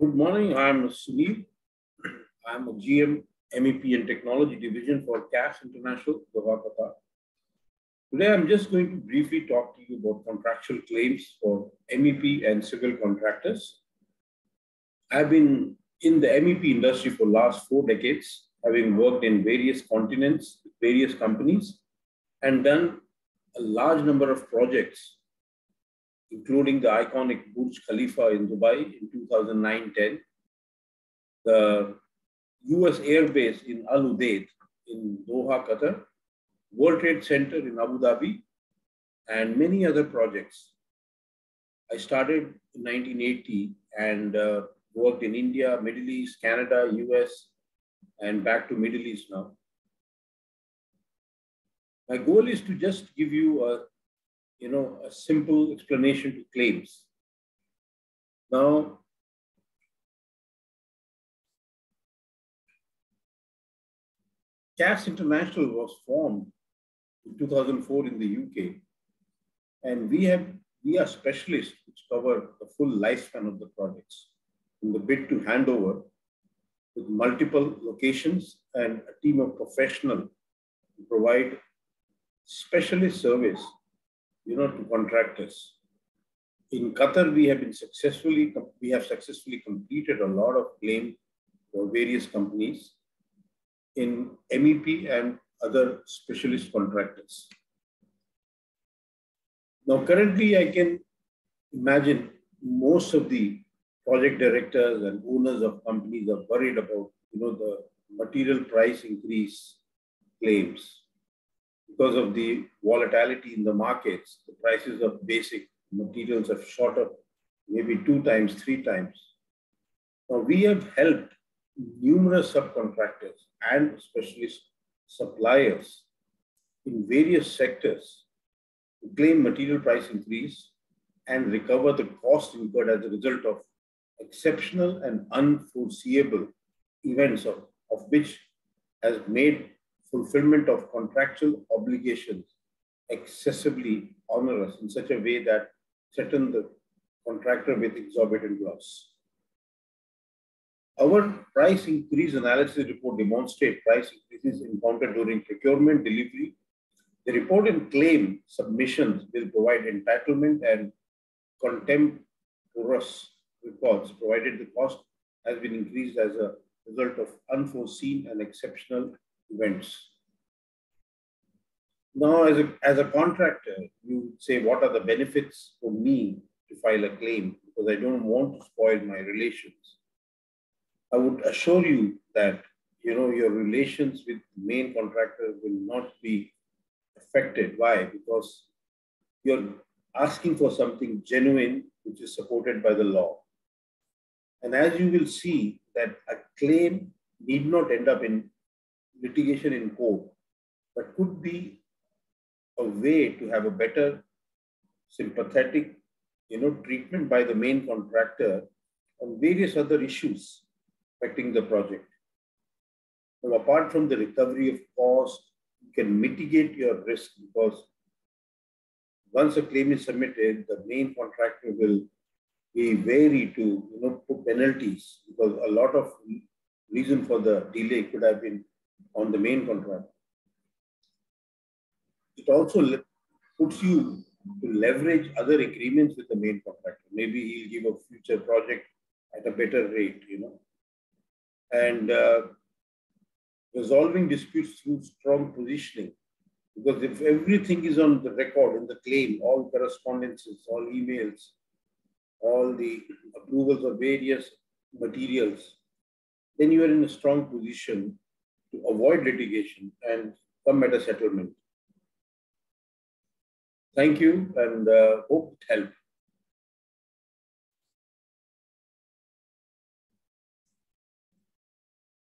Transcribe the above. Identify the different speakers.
Speaker 1: Good morning. I'm Sunil. I'm a GM, MEP and Technology Division for CAS International, Doha, Qatar. Today, I'm just going to briefly talk to you about contractual claims for MEP and civil contractors. I've been in the MEP industry for last four decades, having worked in various continents, various companies, and done a large number of projects including the iconic Burj Khalifa in Dubai in 2009-10, the US Air Base in Al Udeid in Doha, Qatar, World Trade Center in Abu Dhabi, and many other projects. I started in 1980 and uh, worked in India, Middle East, Canada, US, and back to Middle East now. My goal is to just give you a you know, a simple explanation to claims. Now, CAS International was formed in 2004 in the UK, and we have we are specialists which cover the full lifespan of the projects in the bid to handover with multiple locations and a team of professionals to provide specialist service you know, to contractors. In Qatar, we have been successfully, we have successfully completed a lot of claim for various companies in MEP and other specialist contractors. Now, currently, I can imagine most of the project directors and owners of companies are worried about, you know, the material price increase claims because of the volatility in the markets, the prices of basic materials have shot up maybe two times, three times. Now, we have helped numerous subcontractors and especially suppliers in various sectors to claim material price increase and recover the cost incurred as a result of exceptional and unforeseeable events of, of which has made fulfillment of contractual obligations excessively onerous in such a way that threaten the contractor with exorbitant loss. Our price increase analysis report demonstrates price increases encountered during procurement delivery. The report and claim submissions will provide entitlement and contemporaneous records provided the cost has been increased as a result of unforeseen and exceptional events. Now, as a, as a contractor, you say, what are the benefits for me to file a claim? Because I don't want to spoil my relations. I would assure you that you know your relations with the main contractor will not be affected. Why? Because you're asking for something genuine which is supported by the law. And as you will see that a claim need not end up in litigation in court, but could be a way to have a better sympathetic you know, treatment by the main contractor on various other issues affecting the project. Now, apart from the recovery of cost, you can mitigate your risk because once a claim is submitted, the main contractor will be wary to you know put penalties because a lot of reason for the delay could have been on the main contract. It also puts you to leverage other agreements with the main contractor. Maybe he'll give a future project at a better rate, you know. And uh, resolving disputes through strong positioning. Because if everything is on the record in the claim, all correspondences, all emails, all the approvals of various materials, then you are in a strong position to avoid litigation and come at a settlement. Thank you and uh, hope it helped.